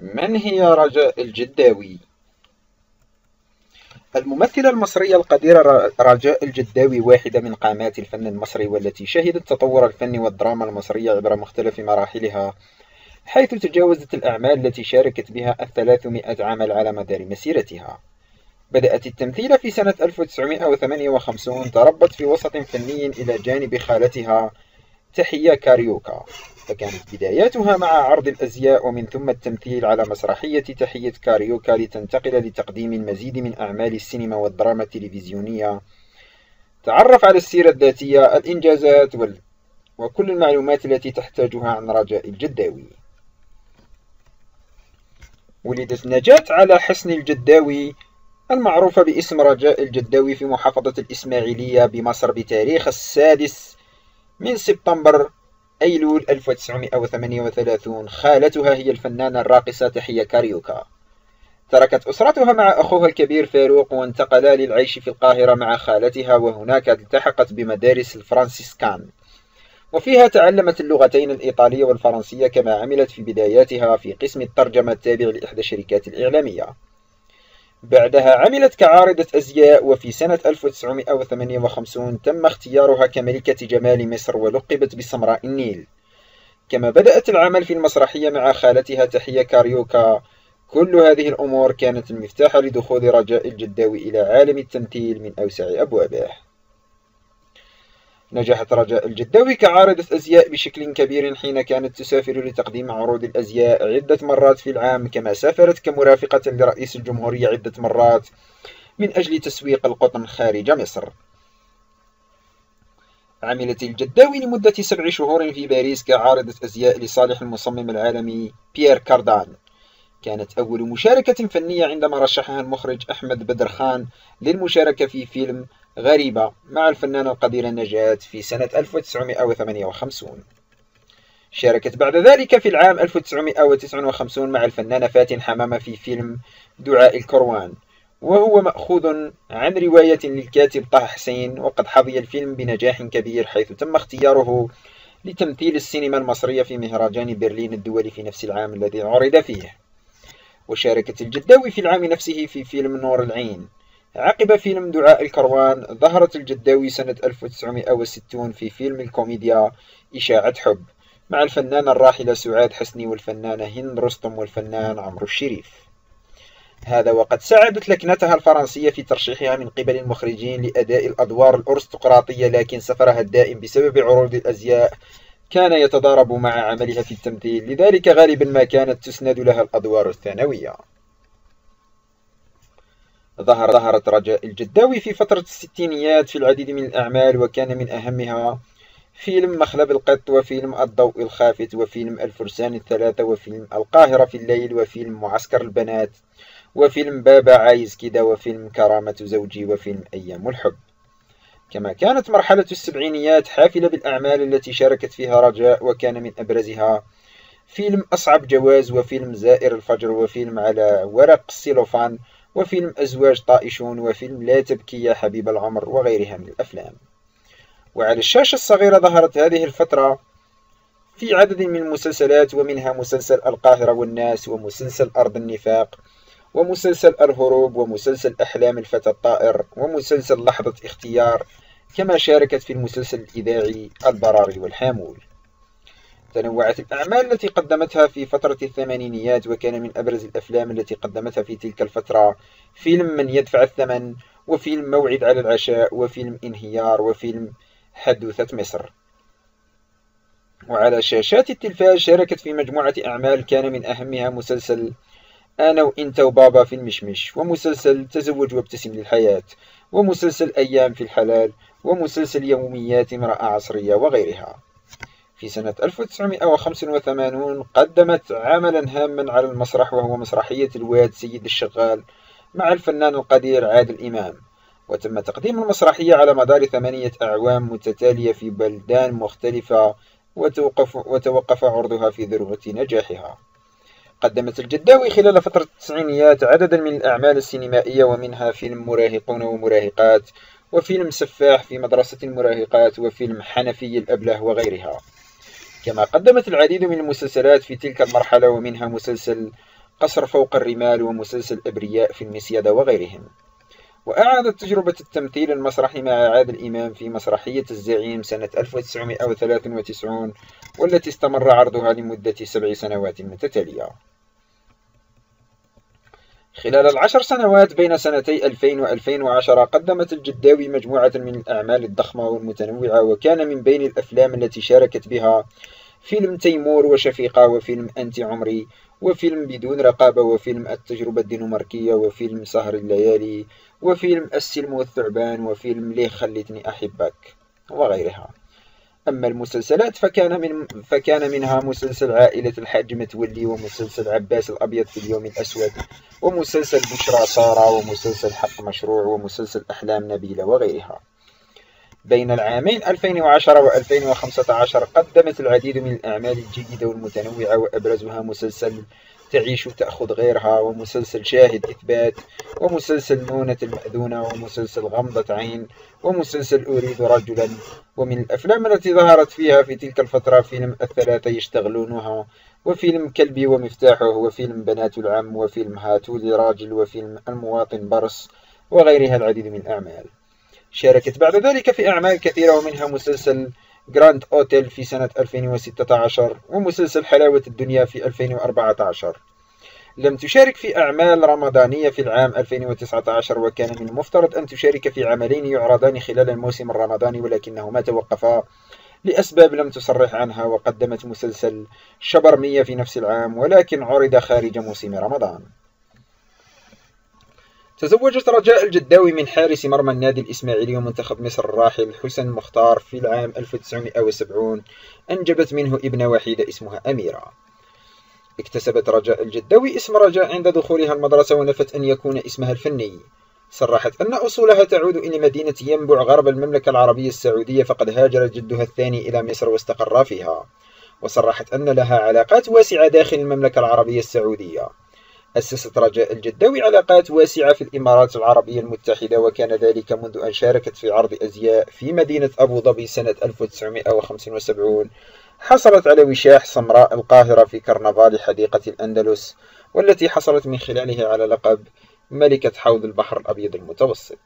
من هي رجاء الجداوي؟ الممثلة المصرية القديرة رجاء الجداوي واحدة من قامات الفن المصري والتي شهدت تطور الفن والدراما المصرية عبر مختلف مراحلها حيث تجاوزت الأعمال التي شاركت بها الثلاثمائة عمل على مدار مسيرتها بدأت التمثيل في سنة 1958 تربت في وسط فني إلى جانب خالتها تحية كاريوكا فكانت بداياتها مع عرض الأزياء ومن ثم التمثيل على مسرحية تحية كاريوكا لتنتقل لتقديم المزيد من أعمال السينما والدراما التلفزيونية. تعرف على السيرة الذاتية الإنجازات وال... وكل المعلومات التي تحتاجها عن رجاء الجداوي. ولدت نجاة على حسن الجداوي المعروفة باسم رجاء الجداوي في محافظة الإسماعيلية بمصر بتاريخ السادس من سبتمبر أيلول 1938 خالتها هي الفنانة الراقصة تحية كاريوكا. تركت أسرتها مع أخوها الكبير فاروق وانتقلا للعيش في القاهرة مع خالتها وهناك التحقت بمدارس الفرانسيسكان وفيها تعلمت اللغتين الإيطالية والفرنسية كما عملت في بداياتها في قسم الترجمة التابع لإحدى الشركات الإعلامية. بعدها عملت كعارضة أزياء وفي سنة 1958 تم اختيارها كملكة جمال مصر ولقبت بسمراء النيل. كما بدأت العمل في المسرحية مع خالتها تحية كاريوكا كل هذه الأمور كانت المفتاح لدخول رجاء الجداوي إلى عالم التمثيل من أوسع أبوابه. نجحت رجاء الجداوي كعارضة أزياء بشكل كبير حين كانت تسافر لتقديم عروض الأزياء عدة مرات في العام كما سافرت كمرافقة لرئيس الجمهورية عدة مرات من أجل تسويق القطن خارج مصر. عملت الجداوي لمدة سبع شهور في باريس كعارضة أزياء لصالح المصمم العالمي بيير كاردان. كانت أول مشاركة فنية عندما رشحها المخرج أحمد بدر خان للمشاركة في فيلم غريبة. مع الفنانة القديرة نجاة في سنة 1958 شاركت بعد ذلك في العام 1959 مع الفنانة فاتن حمامة في فيلم دعاء الكروان. وهو مأخوذ عن رواية للكاتب طه حسين وقد حظي الفيلم بنجاح كبير حيث تم اختياره لتمثيل السينما المصرية في مهرجان برلين الدولي في نفس العام الذي عرض فيه. وشاركت الجداوي في العام نفسه في فيلم نور العين. عقب فيلم دعاء الكروان ظهرت الجداوي سنة 1960 في فيلم الكوميديا إشاعة حب مع الفنانة الراحلة سعاد حسني والفنانة هند رستم والفنان عمرو الشريف. هذا وقد ساعدت لكنتها الفرنسية في ترشيحها من قبل المخرجين لأداء الأدوار الأرستقراطية لكن سفرها الدائم بسبب عروض الأزياء كان يتضارب مع عملها في التمثيل لذلك غالبا ما كانت تسند لها الأدوار الثانوية. ظهر ظهرت رجاء الجداوي في فترة الستينيات في العديد من الأعمال وكان من أهمها فيلم مخلب القط وفيلم الضوء الخافت وفيلم الفرسان الثلاثة وفيلم القاهرة في الليل وفيلم معسكر البنات وفيلم بابا عايز كده وفيلم كرامة زوجي وفيلم أيام الحب. كما كانت مرحلة السبعينيات حافلة بالأعمال التي شاركت فيها رجاء وكان من أبرزها فيلم أصعب جواز وفيلم زائر الفجر وفيلم على ورق السيلوفان وفيلم أزواج طائشون وفيلم لا تبكي يا حبيب العمر وغيرها من الأفلام. وعلى الشاشة الصغيرة ظهرت هذه الفترة في عدد من المسلسلات ومنها مسلسل القاهرة والناس ومسلسل أرض النفاق ومسلسل الهروب ومسلسل أحلام الفتى الطائر ومسلسل لحظة اختيار كما شاركت في المسلسل الإذاعي البراري والحامول. تنوعت الأعمال التي قدمتها في فترة الثمانينيات وكان من أبرز الأفلام التي قدمتها في تلك الفترة. فيلم من يدفع الثمن وفيلم موعد على العشاء وفيلم انهيار وفيلم حدوثة مصر. وعلى شاشات التلفاز شاركت في مجموعة أعمال كان من أهمها مسلسل أنا وإنت وبابا في المشمش ومسلسل تزوج وابتسم للحياة ومسلسل أيام في الحلال ومسلسل يوميات امرأة عصرية وغيرها. في سنة 1985 قدمت عملا هاما على المسرح وهو مسرحية الواد سيد الشغال مع الفنان القدير عادل إمام. وتم تقديم المسرحية على مدار ثمانية أعوام متتالية في بلدان مختلفة وتوقف, وتوقف عرضها في ذروة نجاحها. قدمت الجداوي خلال فترة التسعينيات عددا من الأعمال السينمائية ومنها فيلم مراهقون ومراهقات وفيلم سفاح في مدرسة المراهقات وفيلم حنفي الأبله وغيرها. كما قدمت العديد من المسلسلات في تلك المرحلة ومنها مسلسل قصر فوق الرمال ومسلسل أبرياء في المسيادة وغيرهم. وأعادت تجربة التمثيل المسرحي مع عادل إمام في مسرحية الزعيم سنة 1993 والتي استمر عرضها لمدة سبع سنوات متتالية. خلال العشر سنوات بين سنتي 2000 و 2010 قدمت الجداوي مجموعة من الأعمال الضخمة والمتنوعة وكان من بين الأفلام التي شاركت بها فيلم تيمور وشفيقة وفيلم أنت عمري وفيلم بدون رقابة وفيلم التجربة الدنماركية وفيلم سهر الليالي وفيلم السلم والثعبان وفيلم ليه خليتني أحبك وغيرها. أما المسلسلات فكان من فكان منها مسلسل عائلة الحاج متولي ومسلسل عباس الأبيض في اليوم الأسود ومسلسل بشرى سارة ومسلسل حق مشروع ومسلسل أحلام نبيلة وغيرها. بين العامين 2010 و 2015 قدمت العديد من الأعمال الجيدة والمتنوعة وأبرزها مسلسل تعيش تأخذ غيرها ومسلسل شاهد إثبات ومسلسل نونة المأذونة ومسلسل غمضة عين ومسلسل أريد رجلا. ومن الأفلام التي ظهرت فيها في تلك الفترة فيلم الثلاثة يشتغلونها وفيلم كلبي ومفتاحه وفيلم بنات العم وفيلم هاتولي راجل وفيلم المواطن برس وغيرها العديد من الأعمال. شاركت بعد ذلك في أعمال كثيرة ومنها مسلسل جراند أوتيل في سنة 2016 ومسلسل حلاوة الدنيا في 2014 لم تشارك في أعمال رمضانية في العام 2019 وكان من المفترض أن تشارك في عملين يعرضان خلال الموسم الرمضاني ولكنهما توقفا لأسباب لم تصرح عنها وقدمت مسلسل شبرمية في نفس العام ولكن عرض خارج موسم رمضان. تزوجت رجاء الجداوي من حارس مرمى النادي الإسماعيلي ومنتخب مصر الراحل حسن مختار في العام 1970 أنجبت منه ابنة وحيدة اسمها أميرة. اكتسبت رجاء الجداوي اسم رجاء عند دخولها المدرسة ونفت أن يكون اسمها الفني. صرحت أن أصولها تعود إلى مدينة ينبع غرب المملكة العربية السعودية فقد هاجر جدها الثاني إلى مصر واستقر فيها. وصرحت أن لها علاقات واسعة داخل المملكة العربية السعودية. أسست رجاء الجداوي علاقات واسعة في الإمارات العربية المتحدة وكان ذلك منذ أن شاركت في عرض أزياء في مدينة أبو ظبي سنة 1975 حصلت على وشاح سمراء القاهرة في كرنفال حديقة الأندلس والتي حصلت من خلالها على لقب ملكة حوض البحر الأبيض المتوسط.